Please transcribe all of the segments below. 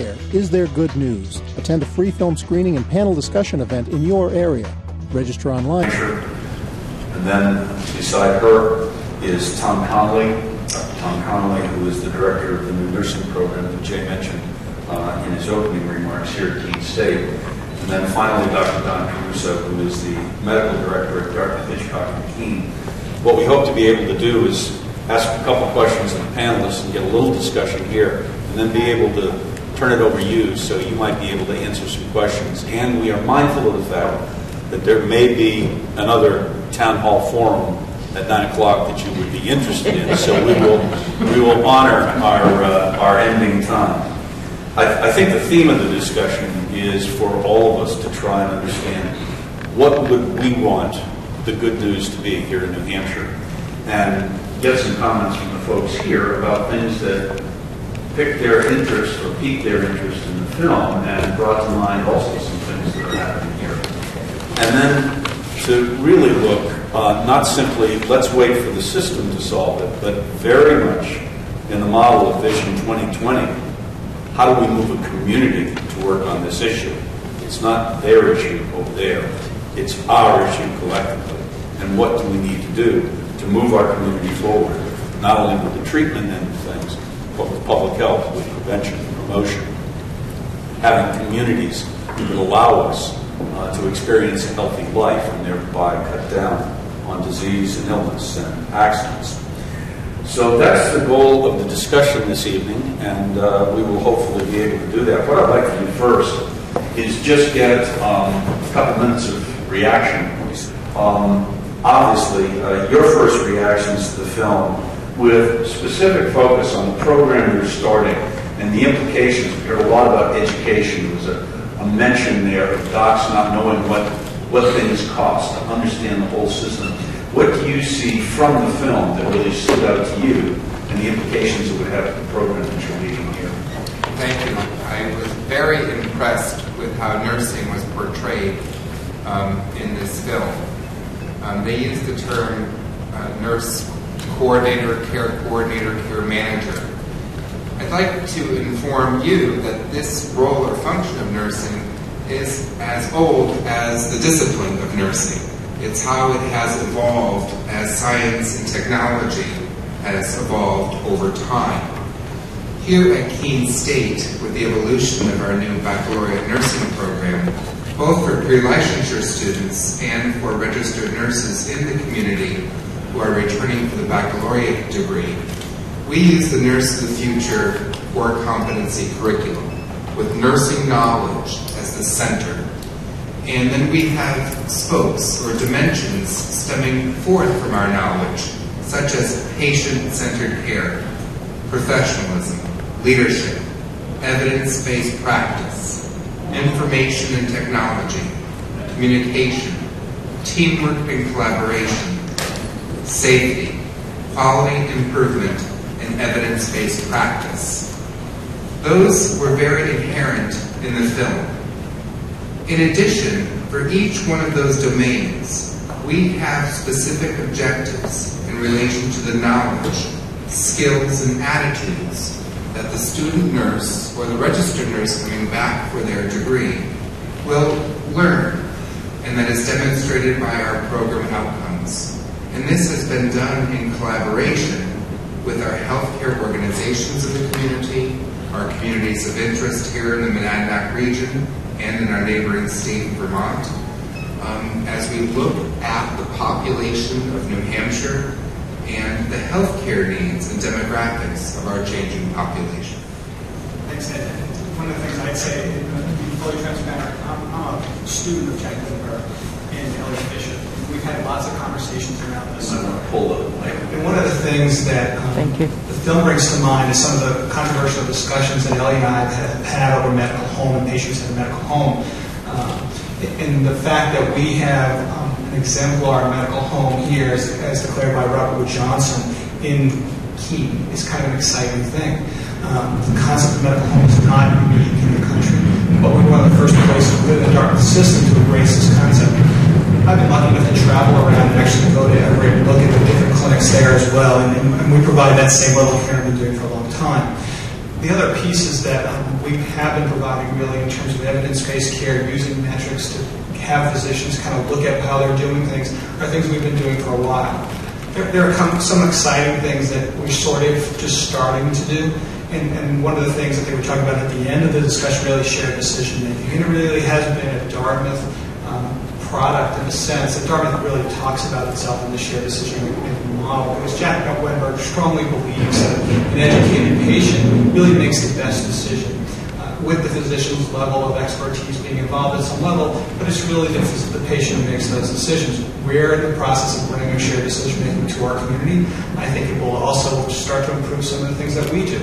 healthcare is there good news? Attend a free film screening and panel discussion event in your area. Register online. And then beside her is Tom Connelly. Tom Connelly, who is the director of the new nursing program that Jay mentioned uh, in his opening remarks here at Keene State. And then finally, Dr. Don Caruso, who is the medical director at Dartmouth Hitchcock and Keene. What we hope to be able to do is ask a couple questions of the panelists and get a little discussion here, and then be able to turn it over to you so you might be able to answer some questions. And we are mindful of the fact that there may be another town hall forum at nine o'clock that you would be interested in. So we will we will honor our uh, our ending time. I, I think the theme of the discussion is for all of us to try and understand what would we want the good news to be here in New Hampshire, and get some comments from the folks here about things that piqued their interest or piqued their interest in the film and brought to mind also some things that are happening here. And then to really look uh, not simply let's wait for the system to solve it, but very much in the model of Vision 2020, how do we move a community to work on this issue? It's not their issue over there, it's our issue collectively. And what do we need to do to move our community forward, not only with the treatment end of things, public health, with prevention and promotion. Having communities that allow us uh, to experience a healthy life and thereby cut down on disease and illness and accidents. So that's the goal of the discussion this evening, and uh, we will hopefully be able to do that. What I'd like to do first is just get um, a couple minutes of reaction. Um, obviously, uh, your first reactions to the film with specific focus on the program you're starting and the implications. We heard a lot about education. There was a, a mention there of docs not knowing what, what things cost to understand the whole system. What do you see from the film that really stood out to you and the implications it would have for the program that you're leading here? Thank you. I was very impressed with how nursing was portrayed um, in this film. Um, they used the term uh, nurse coordinator, care coordinator, care manager. I'd like to inform you that this role or function of nursing is as old as the discipline of nursing. It's how it has evolved as science and technology has evolved over time. Here at Keene State, with the evolution of our new baccalaureate nursing program, both for pre-licensure students and for registered nurses in the community who are returning for the baccalaureate degree, we use the Nurse of the Future core competency curriculum with nursing knowledge as the center. And then we have spokes or dimensions stemming forth from our knowledge, such as patient-centered care, professionalism, leadership, evidence-based practice, information and technology, communication, teamwork and collaboration, safety, quality improvement, and evidence-based practice. Those were very inherent in the film. In addition, for each one of those domains, we have specific objectives in relation to the knowledge, skills, and attitudes that the student nurse or the registered nurse coming back for their degree will learn, and that is demonstrated by our program outcomes. And this has been done in collaboration with our healthcare organizations in the community, our communities of interest here in the Monadnock region, and in our neighboring state Vermont. Um, as we look at the population of New Hampshire and the healthcare needs and demographics of our changing population. Thanks, Ned. One of the things I'd say, be fully transparent, I'm, I'm a student of Jack Lindbergh Bishop. We've had lots of conversations around this. I'm to pull the mic. And one of the things that um, Thank you. the film brings to mind is some of the controversial discussions that Ellie and I have had over medical home and patients in a medical home. Um, and the fact that we have um, an exemplar medical home here, as, as declared by Robert Wood Johnson in Keene, is kind of an exciting thing. Um, the concept of medical home is not unique in the country, but we're one of the first places within the Dartmouth system to embrace this concept. I've been lucky enough to travel around and actually go to and look at the different clinics there as well, and, and we provide that same level of care we've been doing for a long time. the other pieces that um, we have been providing really in terms of evidence-based care using metrics to have physicians kind of look at how they're doing things are things we've been doing for a while. There, there are some exciting things that we're sort of just starting to do. And, and, one of the things that they were talking about at the end of the discussion really shared decision making. It really has been at Dartmouth product in a sense that Dartmouth really talks about itself in the shared decision making model because Jack Wennberg strongly believes that an educated patient really makes the best decision uh, with the physician's level of expertise being involved at some level, but it's really the, the patient who makes those decisions. We're in the process of bringing a shared decision making to our community. I think it will also start to improve some of the things that we do.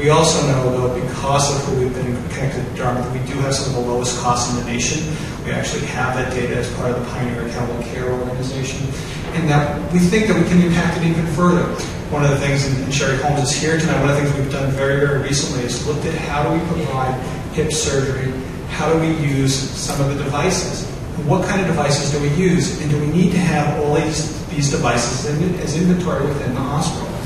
We also know, though, because of who we've been connected to Dartmouth, we do have some of the lowest costs in the nation. We actually have that data as part of the Pioneer Accountable Care Organization. And that we think that we can impact it even further. One of the things, and Sherry Holmes is here tonight, one of the things we've done very, very recently is looked at how do we provide hip surgery, how do we use some of the devices, and what kind of devices do we use, and do we need to have all these, these devices as inventory within the hospital?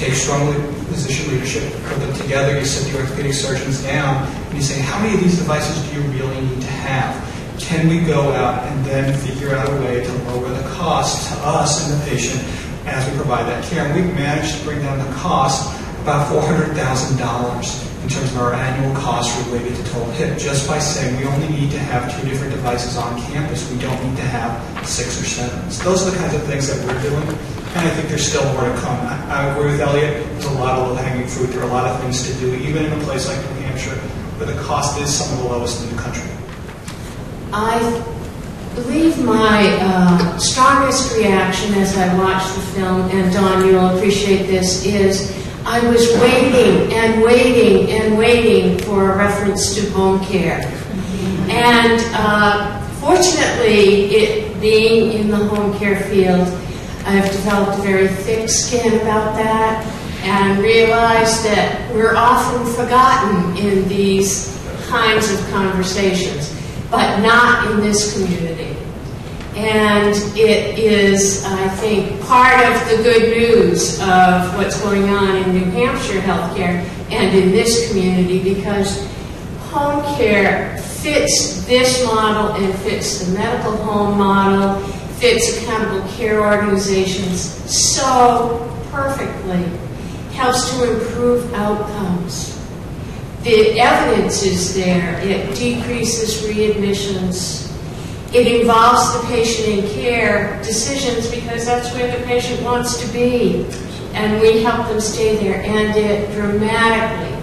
Take strongly physician leadership, put them together, you sit the orthopedic surgeons down, and you say, how many of these devices do you really need to have? Can we go out and then figure out a way to lower the cost to us and the patient as we provide that care? And we've managed to bring down the cost about $400,000 in terms of our annual cost related to total hip just by saying we only need to have two different devices on campus. We don't need to have six or seven. So those are the kinds of things that we're doing and I think there's still more to come. I, I agree with Elliot. There's a lot of low-hanging fruit. There are a lot of things to do, even in a place like New Hampshire, where the cost is some of the lowest in the country. I believe my uh, strongest reaction as I watched the film, and Don, you'll appreciate this, is I was waiting and waiting and waiting for a reference to home care. And uh, fortunately, it being in the home care field, I've developed a very thick skin about that and realized that we're often forgotten in these kinds of conversations, but not in this community. And it is, I think, part of the good news of what's going on in New Hampshire healthcare and in this community because home care fits this model and fits the medical home model fits accountable care organizations so perfectly, helps to improve outcomes. The evidence is there. It decreases readmissions. It involves the patient in care decisions because that's where the patient wants to be. And we help them stay there. And it dramatically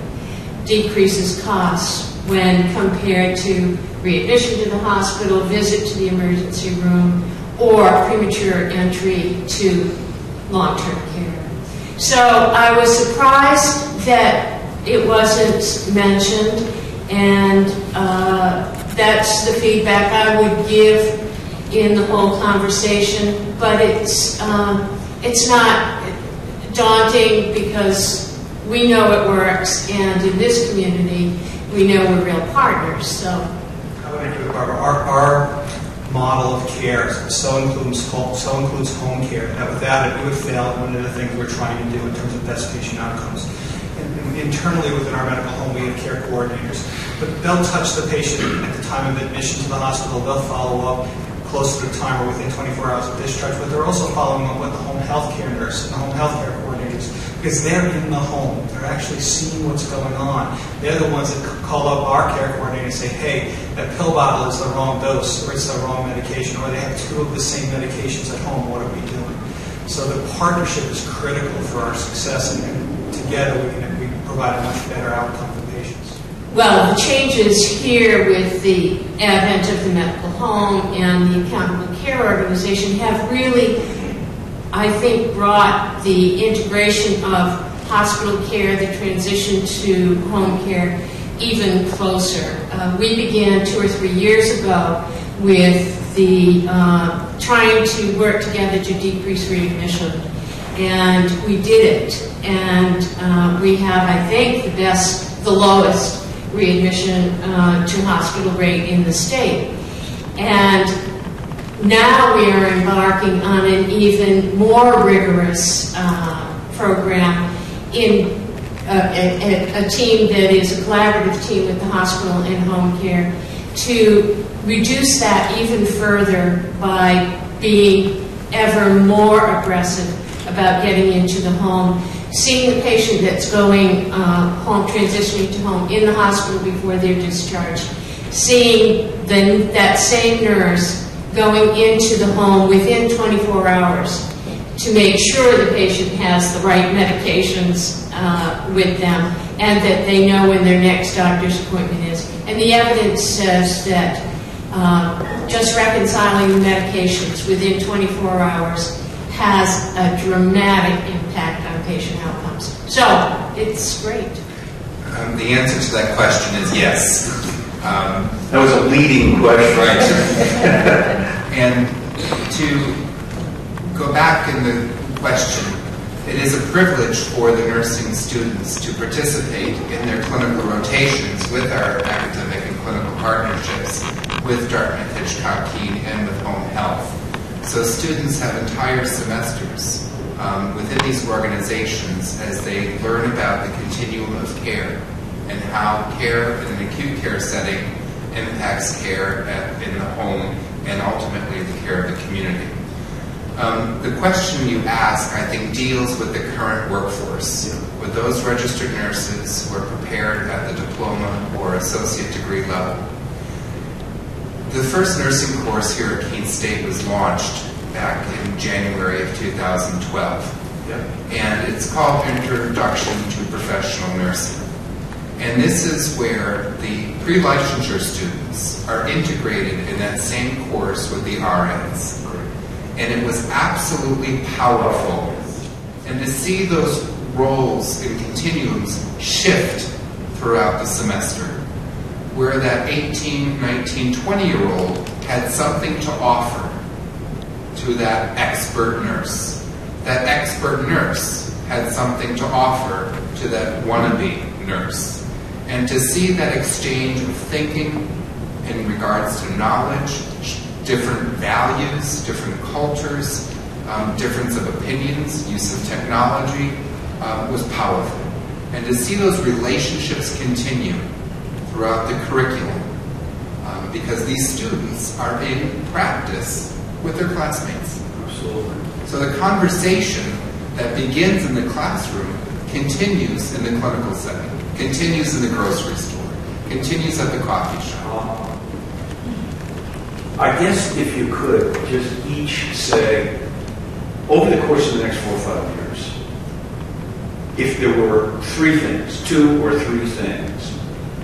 decreases costs when compared to readmission to the hospital, visit to the emergency room, or premature entry to long-term care. So I was surprised that it wasn't mentioned, and uh, that's the feedback I would give in the whole conversation. But it's um, it's not daunting because we know it works, and in this community, we know we're real partners. So. I Barbara. Our, our model of care so includes home, so includes home care. That without it, we would fail one of the things we're trying to do in terms of best patient outcomes. And internally within our medical home, we have care coordinators, but they'll touch the patient at the time of admission to the hospital. They'll follow up close to the time or within 24 hours of discharge, but they're also following up with the home health care nurse and the home health care because they're in the home. They're actually seeing what's going on. They're the ones that call up our care coordinator and say, hey, that pill bottle is the wrong dose or it's the wrong medication or they have two of the same medications at home. What are we doing? So the partnership is critical for our success and, together we can we provide a much better outcome for patients. Well, the changes here with the advent of the medical home and the accountable care organization have really I think, brought the integration of hospital care, the transition to home care, even closer. Uh, we began two or three years ago with the uh, trying to work together to decrease readmission, and we did it. And uh, we have, I think, the best, the lowest readmission uh, to hospital rate in the state. And now we are embarking on an even more rigorous uh, program in a, a, a team that is a collaborative team with the hospital and home care to reduce that even further by being ever more aggressive about getting into the home, seeing the patient that's going uh, home, transitioning to home in the hospital before they're discharged, seeing the, that same nurse going into the home within 24 hours to make sure the patient has the right medications uh, with them and that they know when their next doctor's appointment is. And the evidence says that uh, just reconciling the medications within 24 hours has a dramatic impact on patient outcomes. So it's great. Um, the answer to that question is yes. Um, That was a leading question. Right. and to go back in the question, it is a privilege for the nursing students to participate in their clinical rotations with our academic and clinical partnerships with Dartmouth Hitchcock Keene and with Home Health. So students have entire semesters um, within these organizations as they learn about the continuum of care and how care in an acute care setting impacts care at, in the home and ultimately the care of the community. Um, the question you ask, I think, deals with the current workforce, with those registered nurses who are prepared at the diploma or associate degree level. The first nursing course here at Keene State was launched back in January of 2012. Yep. And it's called Introduction to Professional Nursing. And this is where the pre-licensure students are integrated in that same course with the RNs. And it was absolutely powerful. And to see those roles and continuums shift throughout the semester, where that 18, 19, 20 year old had something to offer to that expert nurse. That expert nurse had something to offer to that wannabe nurse. And to see that exchange of thinking in regards to knowledge, different values, different cultures, um, difference of opinions, use of technology, um, was powerful. And to see those relationships continue throughout the curriculum, um, because these students are in practice with their classmates. Absolutely. So the conversation that begins in the classroom continues in the clinical setting, continues in the grocery store, continues at the coffee shop. I guess if you could, just each say, over the course of the next four or five years, if there were three things, two or three things,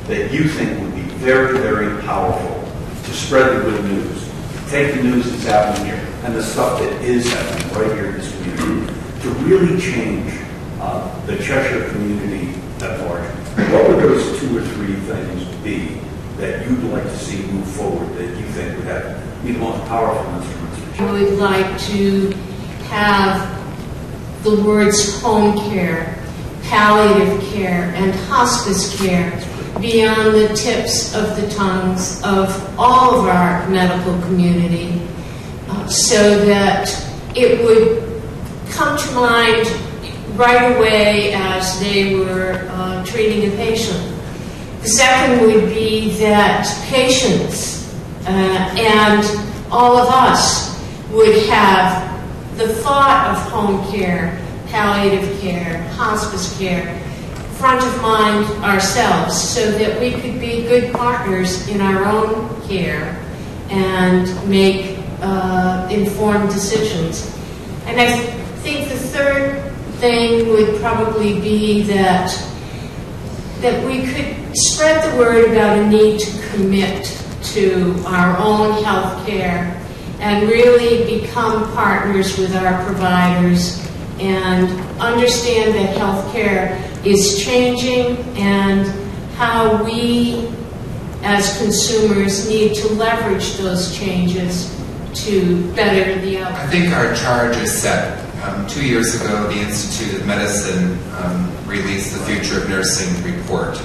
that you think would be very, very powerful to spread the good news, take the news that's happening here and the stuff that is happening right here in this community, to really change uh, the Cheshire community what would those two or three things be that you'd like to see move forward that you think would have be the most powerful instruments? I would like to have the words home care, palliative care, and hospice care beyond the tips of the tongues of all of our medical community uh, so that it would come to mind right away as they were uh, treating a patient. The second would be that patients uh, and all of us would have the thought of home care, palliative care, hospice care front of mind ourselves so that we could be good partners in our own care and make uh, informed decisions. And I think the third thing would probably be that that we could spread the word about a need to commit to our own health care and really become partners with our providers and understand that health care is changing and how we as consumers need to leverage those changes to better the outcome. I think our charge is set. Um, two years ago, the Institute of Medicine um, released the Future of Nursing report.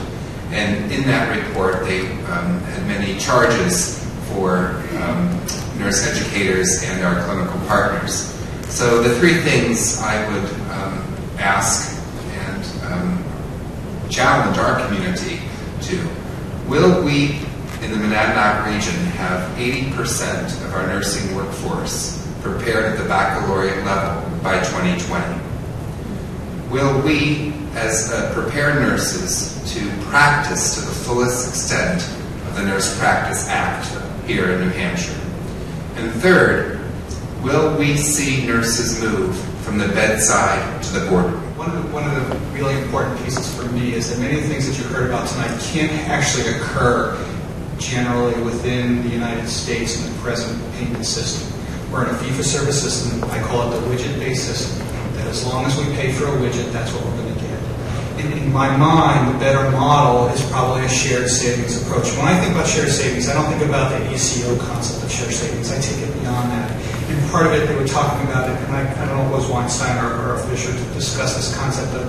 And in that report, they um, had many charges for um, nurse educators and our clinical partners. So the three things I would um, ask and um, challenge our community to. Will we in the Monadnock region have 80% of our nursing workforce prepared at the baccalaureate level by 2020? Will we, as uh, prepare nurses to practice to the fullest extent of the Nurse Practice Act here in New Hampshire? And third, will we see nurses move from the bedside to the boardroom? One of, the, one of the really important pieces for me is that many of the things that you heard about tonight can't actually occur generally within the United States in the present payment system. We're in a fee-for-service system. I call it the widget-based system. That as long as we pay for a widget, that's what we're going to get. In, in my mind, the better model is probably a shared savings approach. When I think about shared savings, I don't think about the ACO concept of shared savings. I take it beyond that. And part of it, they were talking about it, and I, I don't know if it was Weinstein or, or Fisher to discuss this concept of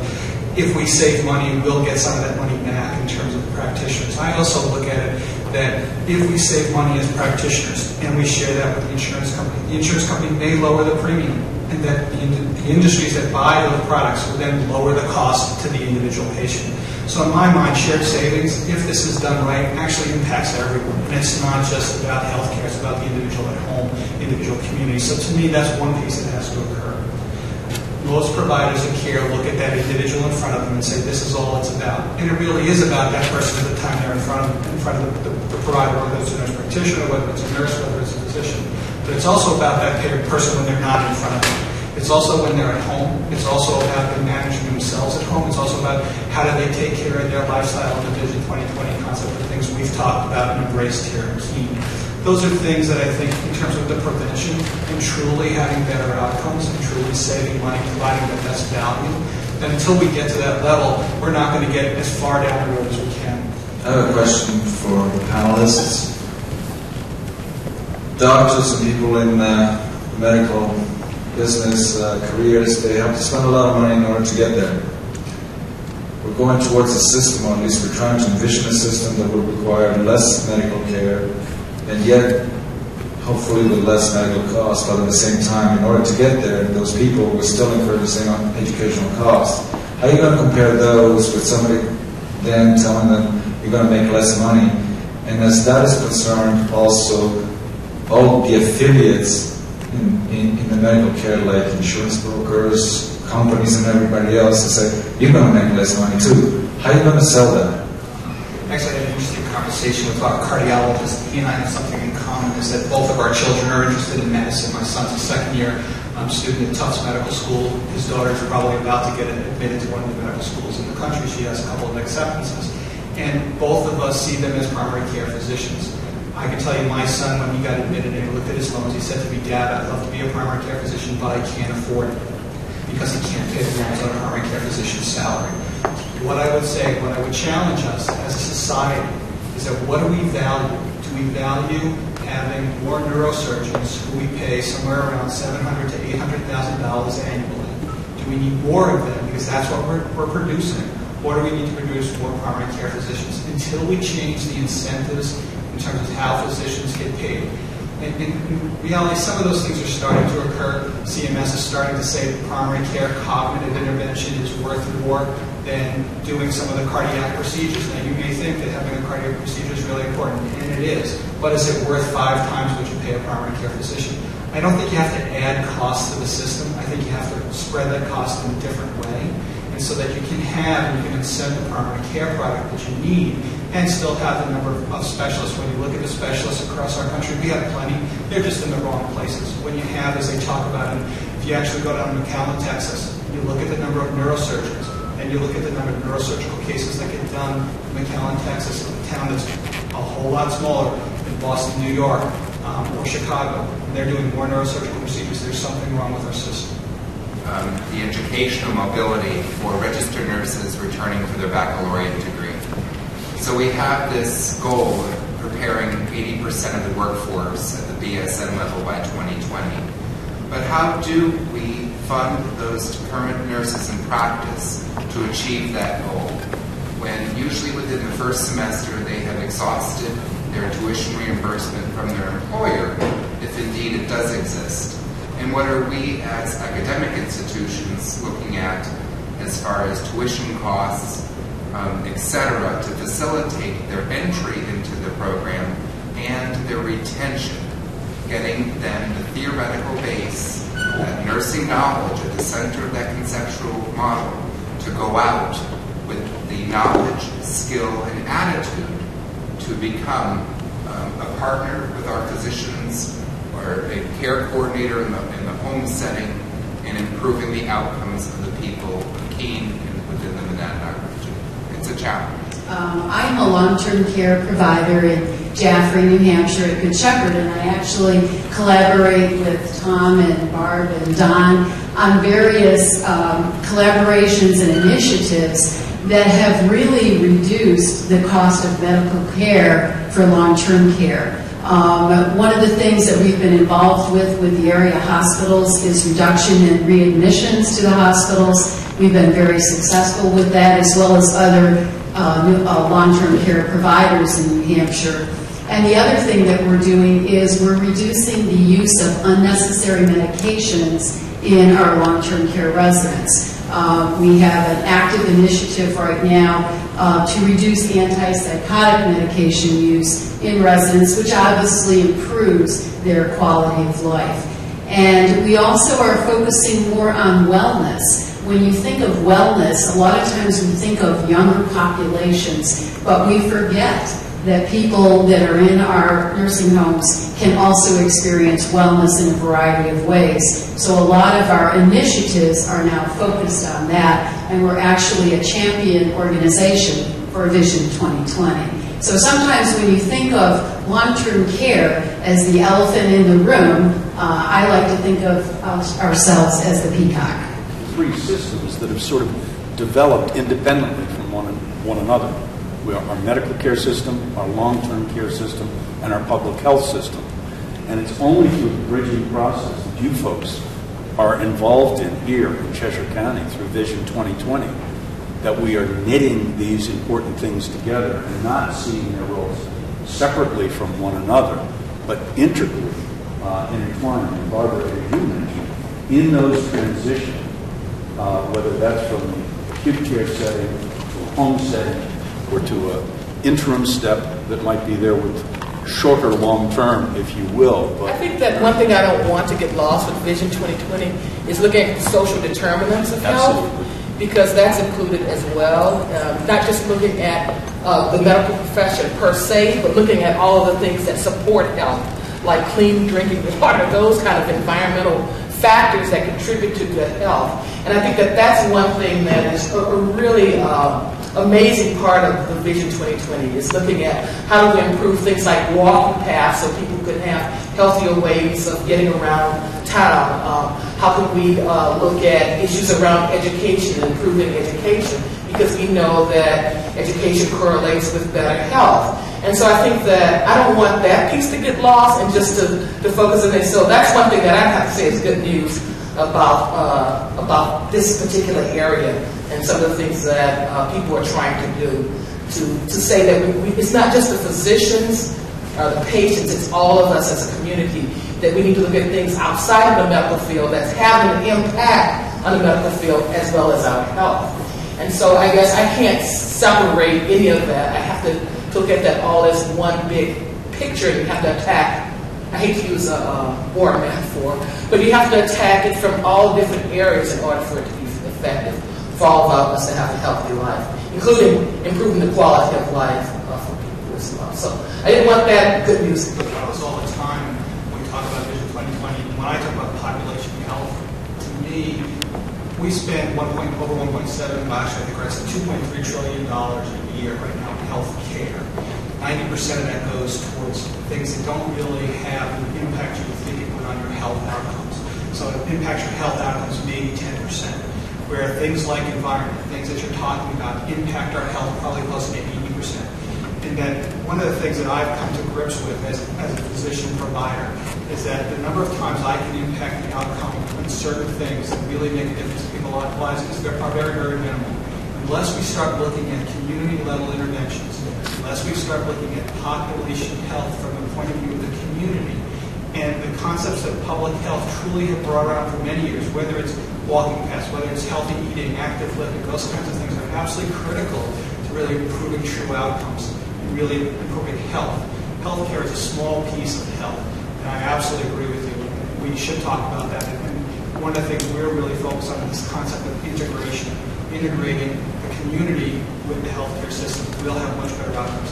if we save money, we'll get some of that money back in terms of practitioners. I also look at it that if we save money as practitioners and we share that with the insurance company, the insurance company may lower the premium, and that the, the industries that buy those products will then lower the cost to the individual patient. So in my mind, shared savings, if this is done right, actually impacts everyone. And it's not just about healthcare, it's about the individual at home, individual community. So to me, that's one piece that has to occur. Most providers of care look at that individual in front of them and say, this is all it's about. And it really is about that person at the time they're in front of, in front of the, the, the provider, whether it's a nurse practitioner, whether it's a nurse, whether it's a physician. But it's also about that person when they're not in front of them. It's also when they're at home. It's also about them managing themselves at home. It's also about how do they take care of their lifestyle and the Vision 2020 concept, the things we've talked about and embraced here at Keene. Those are things that I think, in terms of the prevention and truly having better outcomes and truly saving money, providing the best value, that until we get to that level, we're not going to get as far down the road as we can. I have a question for the panelists. Doctors and people in uh, medical business uh, careers, they have to spend a lot of money in order to get there. We're going towards a system, or at least we're trying to envision a system that will require less medical care, and yet hopefully with less medical costs, but at the same time, in order to get there, those people will still incur the same educational costs. How are you going to compare those with somebody then telling them you're going to make less money? And as that is concerned, also all the affiliates in, in, in, the medical care, like insurance brokers, companies, and everybody else, to say, you're going to make less money too. How are you going to sell that? Actually, Conversation with our cardiologist. He and I have something in common, is that both of our children are interested in medicine. My son's a second year um, student at Tufts Medical School. His daughter's probably about to get admitted to one of the medical schools in the country. She has a couple of acceptances. And both of us see them as primary care physicians. I can tell you my son, when he got admitted and he looked at his loans, he said to me, Dad, I'd love to be a primary care physician, but I can't afford it because he can't pay the loans on a primary care physician's salary. What I would say, what I would challenge us as a society is that what do we value? Do we value having more neurosurgeons who we pay somewhere around $700 to $800,000 annually? Do we need more of them because that's what we're, we're producing? Or do we need to produce more primary care physicians? Until we change the incentives in terms of how physicians get paid. And in reality, some of those things are starting to occur. CMS is starting to say that primary care cognitive intervention is worth more than doing some of the cardiac procedures. Now, you may think that having a cardiac procedure is really important, and it is. But is it worth five times what you pay a primary care physician? I don't think you have to add costs to the system. I think you have to spread that cost in a different way. And so that you can have and you can incent the primary care product that you need and still have the number of specialists. When you look at the specialists across our country, we have plenty. They're just in the wrong places. When you have, as they talk about it, if you actually go down to McAllen, Texas, you look at the number of neurosurgeons, and you look at the number of neurosurgical cases that get done in McAllen, Texas, a town that's a whole lot smaller than Boston, New York, um, or Chicago, and they're doing more neurosurgical procedures. There's something wrong with our system. Um, the educational mobility for registered nurses returning for their baccalaureate degree. So we have this goal of preparing 80% of the workforce at the BSN level by 2020. But how do we fund those current nurses in practice to achieve that goal? When usually within the first semester they have exhausted their tuition reimbursement from their employer, if indeed it does exist. And what are we as academic institutions looking at as far as tuition costs um, etc., to facilitate their entry into the program and their retention, getting them the theoretical base, that nursing knowledge at the center of that conceptual model, to go out with the knowledge, skill, and attitude to become um, a partner with our physicians or a care coordinator in the, in the home setting in improving the outcomes of the people of Keene and within the Monadnock region. It's a challenge. Um, I'm a long-term care provider Jaffrey, New Hampshire at Good Shepherd, and I actually collaborate with Tom and Barb and Don on various um, collaborations and initiatives that have really reduced the cost of medical care for long-term care. Um, one of the things that we've been involved with with the area hospitals is reduction in readmissions to the hospitals. We've been very successful with that, as well as other uh, uh, long-term care providers in New Hampshire. And the other thing that we're doing is we're reducing the use of unnecessary medications in our long-term care residents. Uh, we have an active initiative right now uh, to reduce the antipsychotic medication use in residents, which obviously improves their quality of life. And we also are focusing more on wellness. When you think of wellness, a lot of times we think of younger populations, but we forget that people that are in our nursing homes can also experience wellness in a variety of ways. So a lot of our initiatives are now focused on that, and we're actually a champion organization for Vision 2020. So sometimes when you think of long-term care as the elephant in the room, uh, I like to think of ourselves as the peacock. Three systems that have sort of developed independently from one, one another we are our medical care system, our long-term care system, and our public health system. And it's only through the bridging process that you folks are involved in here in Cheshire County through Vision 2020 that we are knitting these important things together and not seeing their roles separately from one another, but integrally uh, intertwined. And Barbara, you mentioned, in those transitions, uh, whether that's from the acute care setting to a home setting or to an interim step that might be there with shorter long term, if you will. But I think that one thing I don't want to get lost with Vision 2020 is looking at social determinants of Absolutely. health because that's included as well. Um, not just looking at uh, the medical profession per se, but looking at all of the things that support health, like clean drinking water, those kind of environmental factors that contribute to good health. And I think that that's one thing that is a, really uh, amazing part of the Vision 2020 is looking at how do we improve things like walking paths so people can have healthier ways of getting around town. Um, how can we uh, look at issues around education and improving education because we know that education correlates with better health. And so I think that I don't want that piece to get lost and just to, to focus on it. So that's one thing that I have to say is good news about uh, about this particular area and some of the things that uh, people are trying to do to, to say that we, we, it's not just the physicians or the patients, it's all of us as a community that we need to look at things outside of the medical field that's having an impact on the medical field as well as our health. And so I guess I can't separate any of that. I have to look at that all as one big picture and have to attack I hate to use a war metaphor, but you have to attack it from all different areas in order for it to be effective for all of us to have a healthy life, including improving the quality of life uh, for people as well. So I didn't want that good news to get us all the time when we talk about Vision 2020. When I talk about population health, to me, we spend 1. Over 1.7 last year. I think we're 2.3 trillion dollars year right now health care. 90% of that goes towards things that don't really have the impact you would think it would on your health outcomes. So it impacts your health outcomes maybe 10% where things like environment, things that you're talking about, impact our health probably close to 80%. And that one of the things that I've come to grips with as, as a physician provider is that the number of times I can impact the outcome on certain things that really make a difference in people's lives is are very, very minimal. Unless we start looking at community level interventions, unless we start looking at population health from the point of view of the community, and the concepts that public health truly have brought around for many years, whether it's walking paths, whether it's healthy eating, active living, those kinds of things are absolutely critical to really improving true outcomes and really improving health. Healthcare is a small piece of health, and I absolutely agree with you. We should talk about that. And one of the things we're really focused on is this concept of integration, integrating community with the healthcare system. We'll have much better outcomes.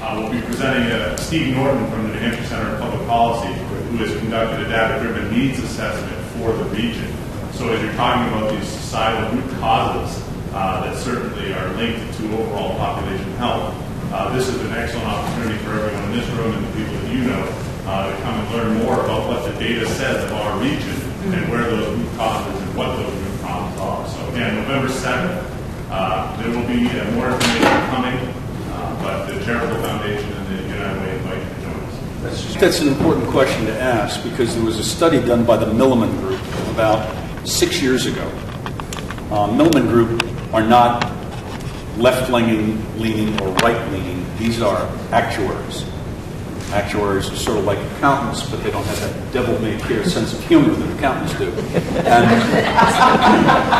Uh, we'll be presenting uh, Steve Norton from the New Hampshire Center of Public Policy, who has conducted a data-driven needs assessment for the region. So as you're talking about these societal root causes uh, that certainly are linked to overall population health, uh, this is an excellent opportunity for everyone in this room and the people that you know uh, to come and learn more about what the data says of our region and where those root causes and what those root causes are. So again, November 7th, uh, there will be uh, more information coming, uh, but the Charitable Foundation and the United Way invite you to join us. That's, that's an important question to ask because there was a study done by the Milliman Group about six years ago. Uh, Milliman Group are not left-leaning leaning or right-leaning. These are actuaries. Actuaries are sort of like accountants, but they don't have that devil-may-care sense of humor that accountants do. And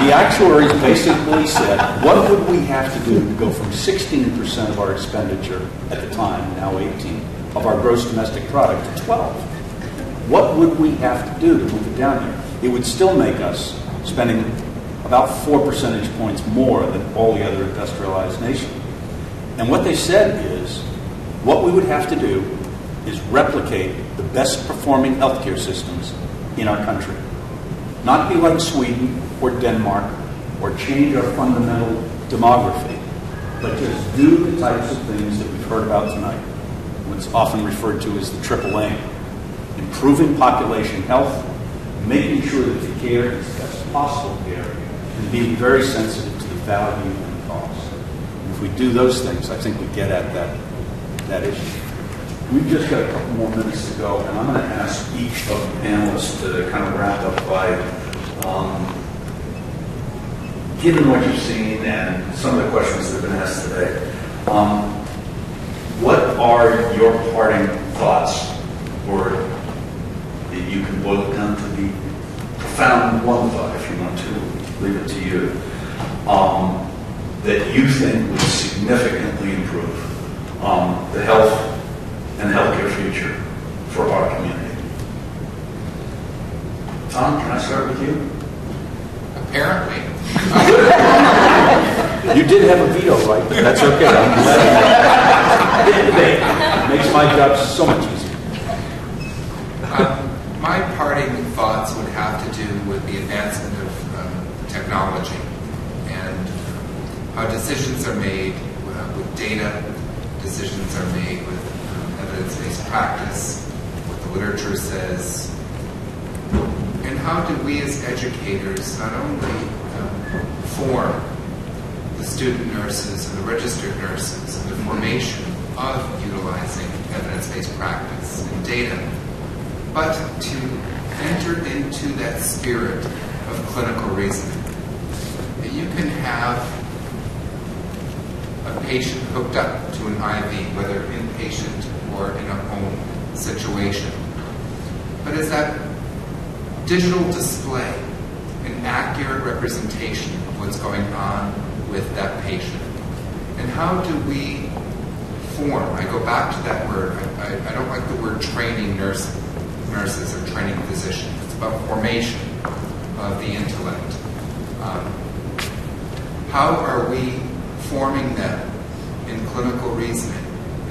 the actuaries basically said, what would we have to do to go from 16% of our expenditure at the time, now 18, of our gross domestic product to 12? What would we have to do to move it down here? It would still make us spending about four percentage points more than all the other industrialized nations. And what they said is, what we would have to do is replicate the best performing healthcare systems in our country. Not be like Sweden or Denmark or change our fundamental demography, but just do the types of things that we've heard about tonight. What's often referred to as the triple aim. Improving population health, making sure that the care is best possible care, and being very sensitive to the value and the cost. If we do those things, I think we get at that, that issue. We've just got a couple more minutes to go, and I'm going to ask each of the panelists to kind of wrap up by, um, given what you've seen and some of the questions that have been asked today, um, what are your parting thoughts, or that you can boil it down to the profound one thought, if you want to, leave it to you, um, that you think would significantly improve um, the health and healthcare future for our community. Tom, can I start with you? Apparently. You did have a veto, right? But that's okay. I'm glad. Makes my job so much easier. Um, my parting thoughts would have to do with the advancement of um, technology and how decisions are made uh, with data, decisions are made with evidence-based practice, what the literature says, and how do we as educators not only um, form the student nurses and the registered nurses and the formation of utilizing evidence-based practice and data, but to enter into that spirit of clinical reasoning. That you can have a patient hooked up to an IV, whether inpatient or in a home situation. But is that digital display an accurate representation of what's going on with that patient? And how do we form? I go back to that word. I, I, I don't like the word training nurse, nurses or training physicians. It's about formation of the intellect. Um, how are we forming them in clinical reasoning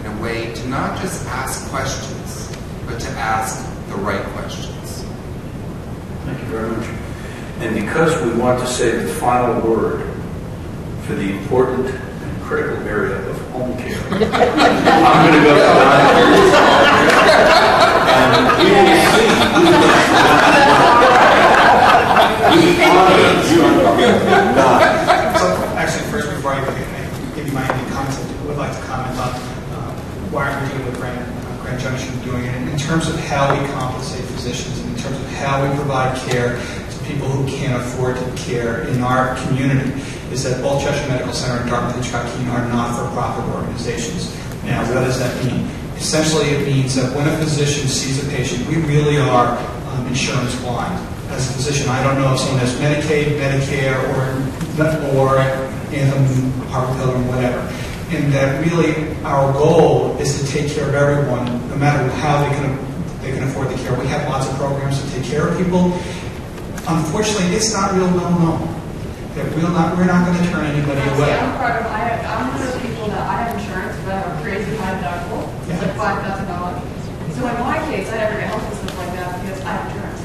in a way to not just ask questions, but to ask the right questions? Thank you very much. And because we want to say the final word for the important and critical area of home care, I'm going to go to Don. And we will see who is we honor you, Don. So, actually, first, before I give you my ending comments, I would like to comment on uh, why we're dealing with Grand, uh, Grand Junction doing it in terms of how we compensate physicians and in terms of how we provide care to people who can't afford to care in our community. Is that both Cheshire Medical Center and Dartmouth Keene are not-for-profit organizations. Now, what does that mean? Essentially, it means that when a physician sees a patient, we really are um, insurance blind. As a physician, I don't know if someone has Medicaid, Medicare, or or Anthem, Harvard Pilgrim, whatever. And that really our goal is to take care of everyone, no matter how they can they can afford the care. We have lots of programs to take care of people. Unfortunately, it's not real well known that we're not we're not going to turn anybody away. I'm part of, I have, I'm one of those people that I have insurance, but I have a crazy high deductible. It's Yeah. like five thousand dollars. So in my case, I never get health and stuff like that because I have insurance.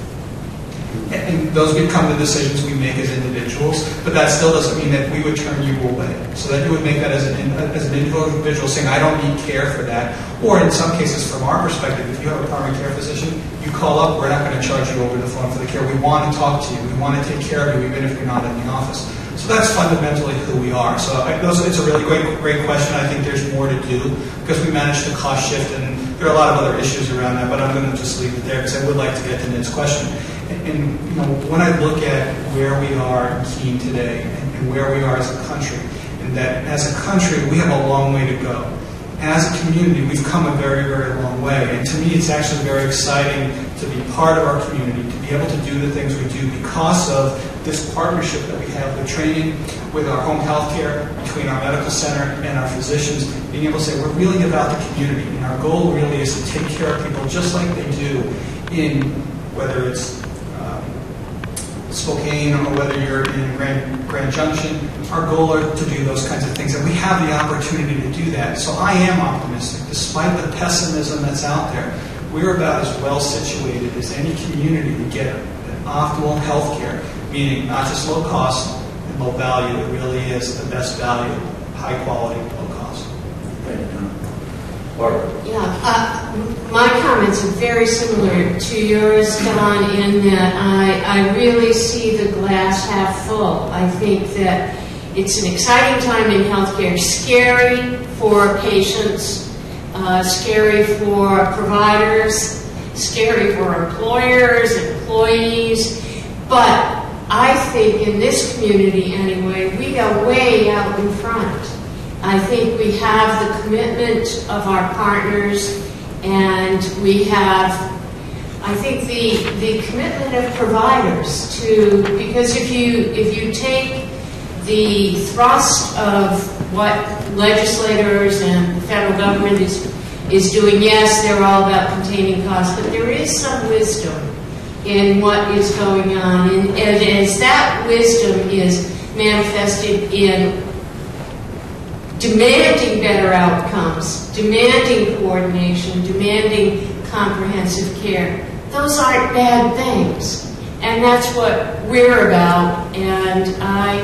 And those become the decisions we make as individuals, but that still doesn't mean that we would turn you away. So that you would make that as an, as an individual saying, I don't need care for that. Or in some cases, from our perspective, if you have a primary care physician, you call up, we're not going to charge you over the phone for the care. We want to talk to you. We want to take care of you, even if you're not in the office. So that's fundamentally who we are. So I, those, it's a really great, great question. I think there's more to do because we managed to cost shift, and there are a lot of other issues around that. But I'm going to just leave it there because I would like to get to Ned's question. And, you know, when I look at where we are in Keene today and, where we are as a country, and that as a country we have a long way to go. As a community, we've come a very, very long way. And to me, it's actually very exciting to be part of our community, to be able to do the things we do because of this partnership that we have with training, with our home health care, between our medical center and our physicians, being able to say we're really about the community. And our goal really is to take care of people just like they do in whether it's Spokane or whether you're in Grand, Grand Junction, our goal are to do those kinds of things. And we have the opportunity to do that. So I am optimistic. Despite the pessimism that's out there, we're about as well situated as any community to get an optimal health care, meaning not just low cost and low value. It really is the best value, high quality, low cost. Thank you, Tom. Barbara? Yeah, uh, my comments are very similar to yours, Don, in that I, I really see the glass half full. I think that it's an exciting time in healthcare, scary for patients, uh, scary for providers, scary for employers, employees, but I think in this community anyway, we are way out in front. I think we have the commitment of our partners, and we have, I think, the, the commitment of providers to, because if you, if you take the thrust of what legislators and the federal government is, is doing, yes, they're all about containing costs, but there is some wisdom in what is going on. And, and as that wisdom is manifested in demanding better outcomes, demanding coordination, demanding comprehensive care. Those aren't bad things. And that's what we're about. And I,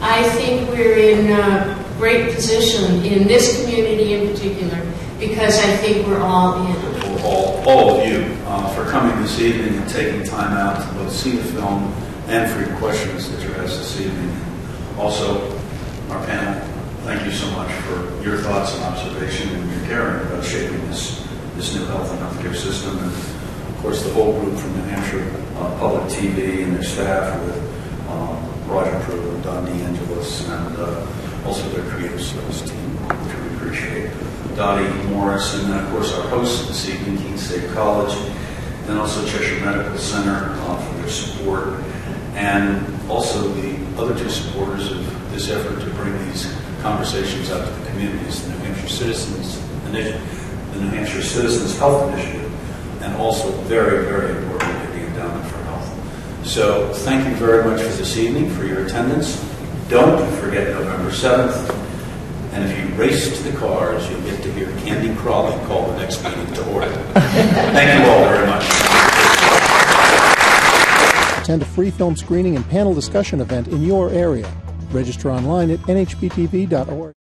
I think we're in a great position in this community in particular because I think we're all in. all, all of you uh, for coming this evening and taking time out to both see the film and for your questions that you asked this evening. Also, our panel, thank you so much for your thoughts and observation and your caring about shaping this, this new health and healthcare system. And of course, the whole group from New Hampshire uh, Public TV and their staff with um, Roger Pruitt and Don DeAngelis and uh, also their creative service team, which we appreciate. Dottie Morris, and then, of course, our host this evening, Keene State College, and also Cheshire Medical Center uh, for their support, and also the other two supporters of this effort to bring these conversations out to the communities, the New Hampshire Citizens Initiative, the New Hampshire Citizens Health Initiative, and also very, very importantly, the Endowment for Health. So thank you very much for this evening, for your attendance. Don't forget November 7th, and if you race to the cars, you'll get to hear Candy Crowley call the next meeting to order. Thank you all very much. Attend a free film screening and panel discussion event in your area. Register online at nhptv.org.